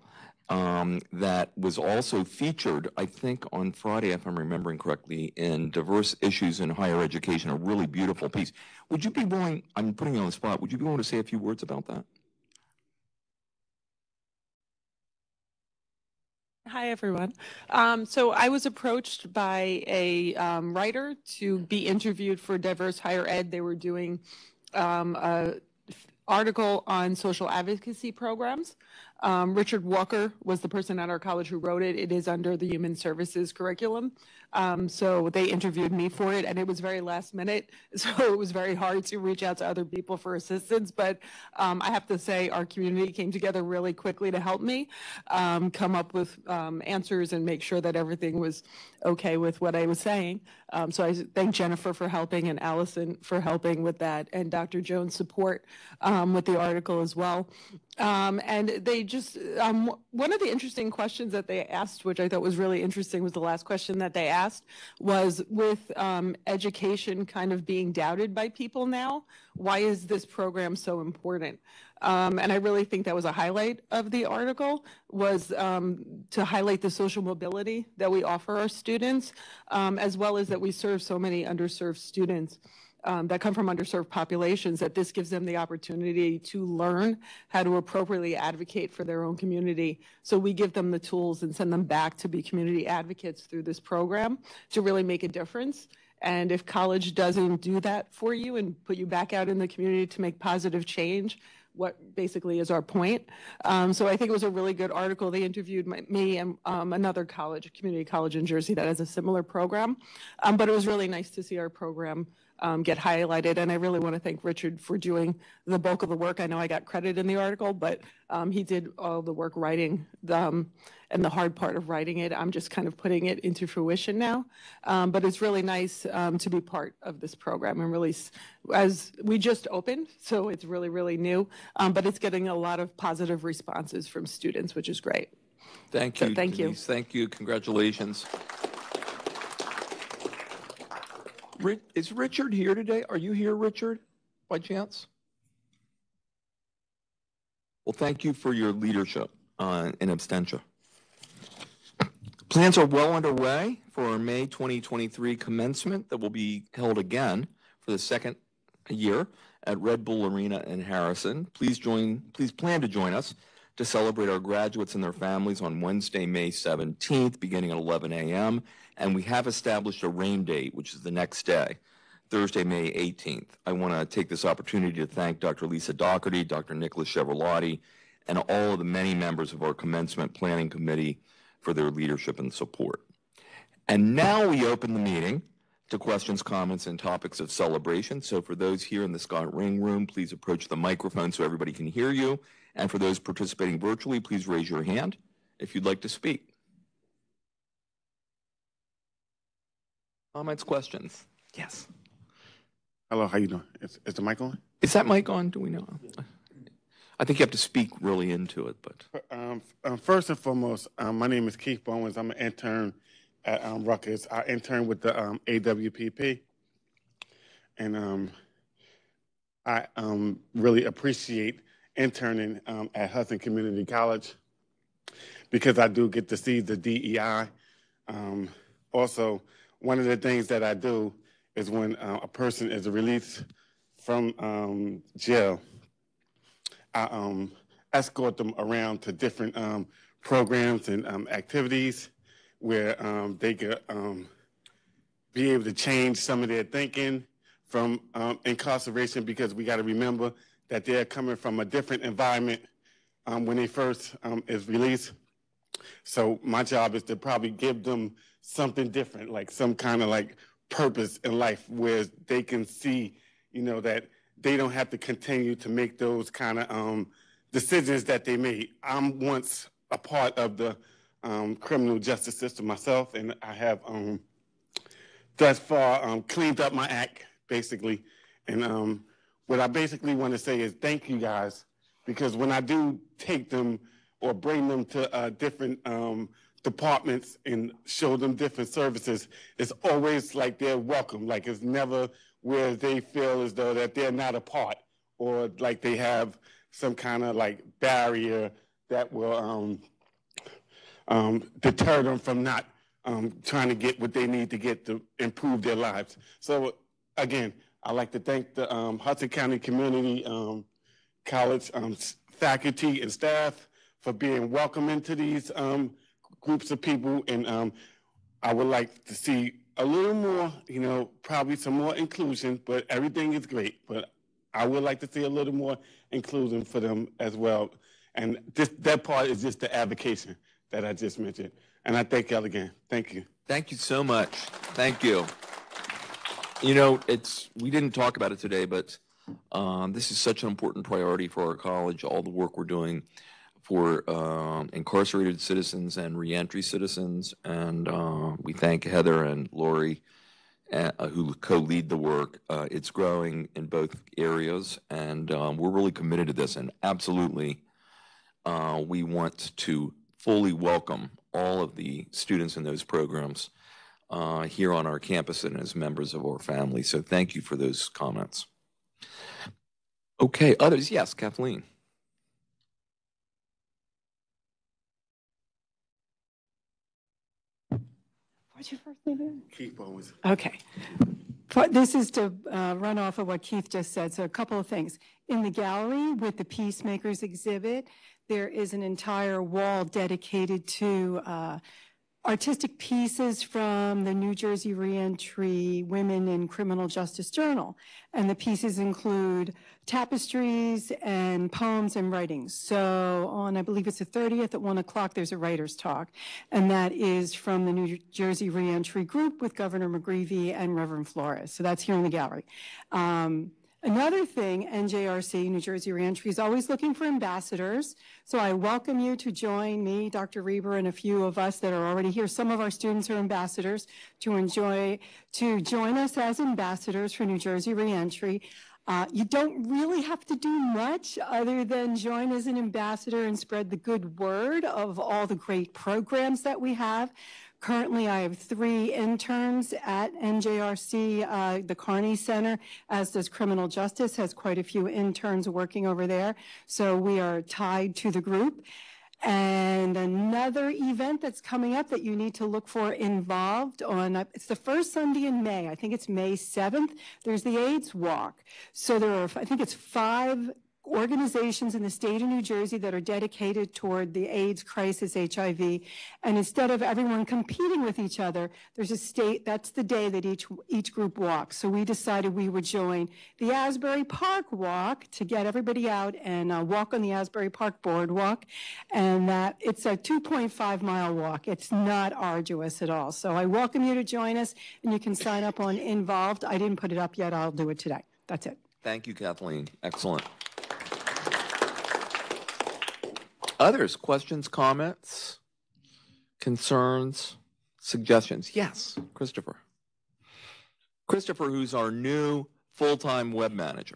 um, that was also featured, I think, on Friday, if I'm remembering correctly, in Diverse Issues in Higher Education, a really beautiful piece. Would you be willing, I'm putting you on the spot, would you be willing to say a few words about that? Hi, everyone. Um, so I was approached by a um, writer to be interviewed for Diverse Higher Ed. They were doing um, a article on social advocacy programs. Um, Richard Walker was the person at our college who wrote it. It is under the human services curriculum. Um, so they interviewed me for it and it was very last minute. So it was very hard to reach out to other people for assistance. But um, I have to say our community came together really quickly to help me um, come up with um, answers and make sure that everything was okay with what I was saying. Um, so I thank Jennifer for helping and Allison for helping with that and Dr. Jones' support with the article as well. And they just, um, one of the interesting questions that they asked, which I thought was really interesting, was the last question that they asked, was with um, education kind of being doubted by people now, why is this program so important? Um, and I really think that was a highlight of the article, was um, to highlight the social mobility that we offer our students, um, as well as that we serve so many underserved students um, that come from underserved populations, that this gives them the opportunity to learn how to appropriately advocate for their own community. So we give them the tools and send them back to be community advocates through this program to really make a difference. And if college doesn't do that for you and put you back out in the community to make positive change, what basically is our point. Um, so I think it was a really good article. They interviewed my, me and um, another college, community college in Jersey that has a similar program. Um, but it was really nice to see our program um, get highlighted. And I really want to thank Richard for doing the bulk of the work. I know I got credit in the article, but um, he did all the work writing the, um, and the hard part of writing it. I'm just kind of putting it into fruition now. Um, but it's really nice um, to be part of this program and really, as we just opened, so it's really, really new, um, but it's getting a lot of positive responses from students, which is great. Thank you. So, thank you. Thank you. Congratulations. Is Richard here today? Are you here, Richard, by chance? Well, thank you for your leadership uh, in abstention. Plans are well underway for our May 2023 commencement that will be held again for the second year at Red Bull Arena in Harrison. Please join, please plan to join us to celebrate our graduates and their families on Wednesday, May 17th, beginning at 11 a.m. And we have established a rain date, which is the next day, Thursday, May 18th. I want to take this opportunity to thank Dr. Lisa Doherty, Dr. Nicholas Chevrolotti, and all of the many members of our commencement planning committee for their leadership and support. And now we open the meeting to questions, comments, and topics of celebration. So for those here in the Scott Ring Room, please approach the microphone so everybody can hear you. And for those participating virtually, please raise your hand if you'd like to speak. Comments, questions? Yes. Hello, how you doing? Is, is the mic on? Is that mic on? Do we know? I think you have to speak really into it, but. Um, um, first and foremost, um, my name is Keith Bowens. I'm an intern at um, Rutgers. I intern with the um, AWPP. And um, I um, really appreciate interning um, at Hudson Community College because I do get to see the DEI. Um, also, one of the things that I do is when uh, a person is released from um, jail, I um, escort them around to different um, programs and um, activities where um, they could um, be able to change some of their thinking from incarceration because we got to remember that they're coming from a different environment when they first is released. So my job is to probably give them something different, like some kind of like purpose in life where they can see, you know, that they don't have to continue to make those kind of um, decisions that they made. I'm once a part of the um, criminal justice system myself, and I have um, thus far um, cleaned up my act, basically. And um, what I basically want to say is thank you guys, because when I do take them or bring them to uh, different um, departments and show them different services, it's always like they're welcome. Like it's never where they feel as though that they're not a part or like they have some kind of like barrier that will um, um, deter them from not um, trying to get what they need to get to improve their lives. So again, I'd like to thank the um, Hudson County Community um, College um, faculty and staff for being welcoming to these um, groups of people. And um, I would like to see a little more, you know, probably some more inclusion, but everything is great. But I would like to see a little more inclusion for them as well. And that part is just the advocacy that I just mentioned. And I thank y'all again. Thank you. Thank you so much. Thank you. You know, it's we didn't talk about it today, but um, this is such an important priority for our college. All the work we're doing for um, incarcerated citizens and reentry citizens, and uh, we thank Heather and Lori, uh, who co-lead the work. Uh, it's growing in both areas, and um, we're really committed to this. And absolutely, uh, we want to fully welcome all of the students in those programs uh, here on our campus and as members of our family. So thank you for those comments. Okay, others, yes, Kathleen. What's your first name? Keith Bowens. Okay. This is to uh, run off of what Keith just said. So a couple of things. In the gallery with the Peacemakers exhibit, there is an entire wall dedicated to uh, artistic pieces from the New Jersey Reentry Women in Criminal Justice Journal. And the pieces include tapestries and poems and writings. So on, I believe it's the 30th at 1 o'clock, there's a writer's talk. And that is from the New Jersey Reentry Group with Governor McGreevey and Reverend Flores. So that's here in the gallery. Um, Another thing, NJRC, New Jersey Reentry, is always looking for ambassadors. So I welcome you to join me, Dr. Reber, and a few of us that are already here. Some of our students are ambassadors to enjoy, to join us as ambassadors for New Jersey Reentry. Uh, you don't really have to do much other than join as an ambassador and spread the good word of all the great programs that we have. Currently, I have three interns at NJRC, uh, the Carney Center, as does Criminal Justice, has quite a few interns working over there. So we are tied to the group. And another event that's coming up that you need to look for involved on, uh, it's the first Sunday in May. I think it's May 7th. There's the AIDS Walk. So there are, I think it's five organizations in the state of New Jersey that are dedicated toward the AIDS crisis, HIV. And instead of everyone competing with each other, there's a state, that's the day that each, each group walks. So we decided we would join the Asbury Park Walk to get everybody out and uh, walk on the Asbury Park Boardwalk. And that it's a 2.5 mile walk. It's not arduous at all. So I welcome you to join us and you can sign up on Involved. I didn't put it up yet. I'll do it today. That's it. Thank you, Kathleen. Excellent. Others, questions, comments, concerns, suggestions? Yes, Christopher. Christopher, who's our new full-time web manager.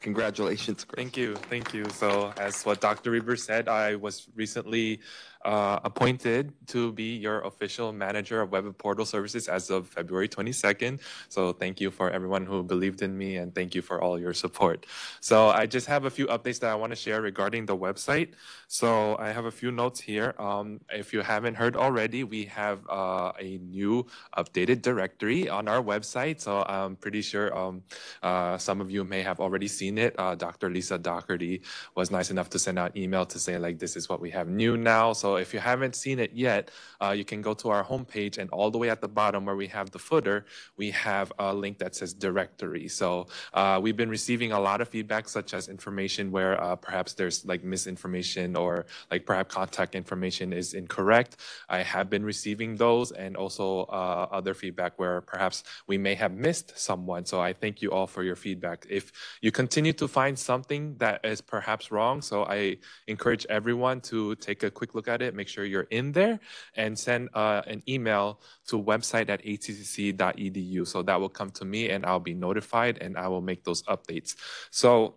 Congratulations. Chris. Thank you. Thank you. So, as what Dr. Reber said, I was recently uh, appointed to be your official manager of Web Portal Services as of February 22nd. So, thank you for everyone who believed in me and thank you for all your support. So, I just have a few updates that I want to share regarding the website. So, I have a few notes here. Um, if you haven't heard already, we have uh, a new updated directory on our website. So, I'm pretty sure um, uh, some of you may have already seen it. Uh, Dr. Lisa Doherty was nice enough to send out an email to say like this is what we have new now. So if you haven't seen it yet, uh, you can go to our homepage and all the way at the bottom where we have the footer, we have a link that says directory. So uh, we've been receiving a lot of feedback, such as information where uh, perhaps there's like misinformation or like perhaps contact information is incorrect. I have been receiving those and also uh, other feedback where perhaps we may have missed someone. So I thank you all for your feedback. If you continue continue to find something that is perhaps wrong. So I encourage everyone to take a quick look at it, make sure you're in there, and send uh, an email to website at hccc.edu. So that will come to me and I'll be notified and I will make those updates. So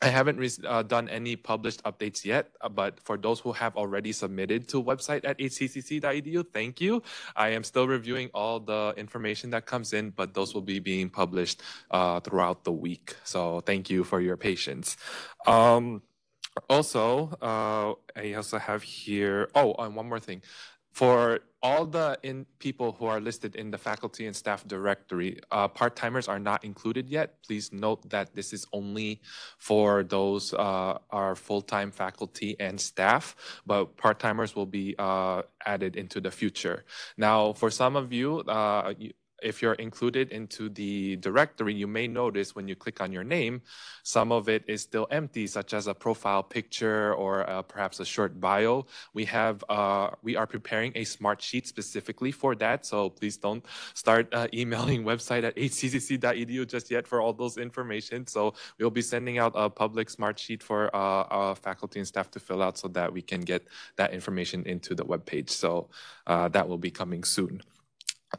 I haven't uh, done any published updates yet, uh, but for those who have already submitted to website at hccc.edu, thank you. I am still reviewing all the information that comes in, but those will be being published uh, throughout the week. So thank you for your patience. Um, also, uh, I also have here, oh, and one more thing. For all the in people who are listed in the faculty and staff directory, uh, part-timers are not included yet. Please note that this is only for those uh, are full-time faculty and staff, but part-timers will be uh, added into the future. Now, for some of you, uh, you if you're included into the directory, you may notice when you click on your name, some of it is still empty, such as a profile picture or uh, perhaps a short bio. We have, uh, we are preparing a smart sheet specifically for that. So please don't start uh, emailing website at hccc.edu just yet for all those information. So we'll be sending out a public smart sheet for uh, faculty and staff to fill out so that we can get that information into the web page. So uh, that will be coming soon.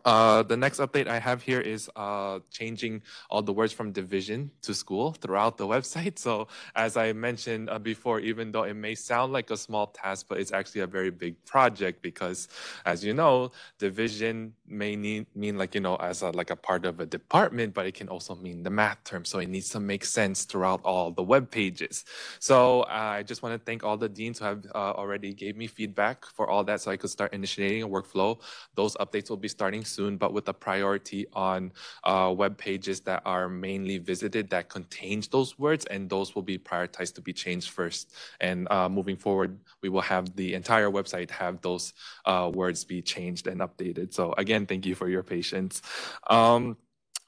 Uh, the next update I have here is uh, changing all the words from division to school throughout the website. So as I mentioned uh, before, even though it may sound like a small task, but it's actually a very big project because, as you know, division may need, mean like you know as a, like a part of a department, but it can also mean the math term. So it needs to make sense throughout all the web pages. So uh, I just want to thank all the deans who have uh, already gave me feedback for all that, so I could start initiating a workflow. Those updates will be starting soon, but with a priority on uh, web pages that are mainly visited that contains those words, and those will be prioritized to be changed first. And uh, moving forward, we will have the entire website have those uh, words be changed and updated. So again, thank you for your patience. Um,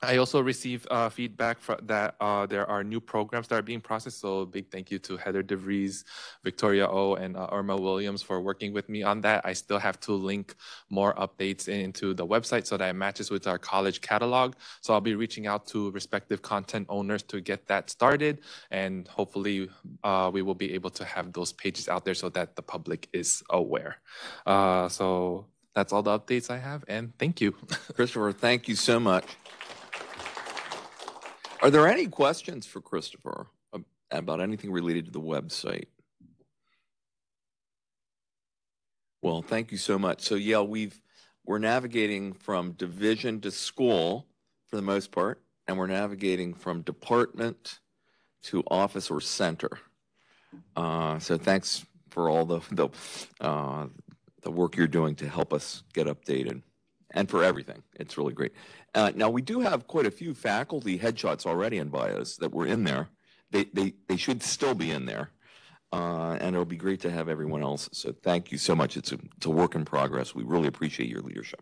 I also received uh, feedback that uh, there are new programs that are being processed. So big thank you to Heather DeVries, Victoria O, and uh, Irma Williams for working with me on that. I still have to link more updates into the website so that it matches with our college catalog. So I'll be reaching out to respective content owners to get that started. And hopefully uh, we will be able to have those pages out there so that the public is aware. Uh, so that's all the updates I have. And thank you. Christopher, thank you so much. Are there any questions for Christopher about anything related to the website? Well, thank you so much. So yeah, we've we're navigating from division to school for the most part, and we're navigating from department to office or center. Uh, so thanks for all the the uh, the work you're doing to help us get updated, and for everything. It's really great. Uh, now we do have quite a few faculty headshots already in bios that were in there. They they they should still be in there. Uh, and it'll be great to have everyone else. So thank you so much. It's a, it's a work in progress. We really appreciate your leadership.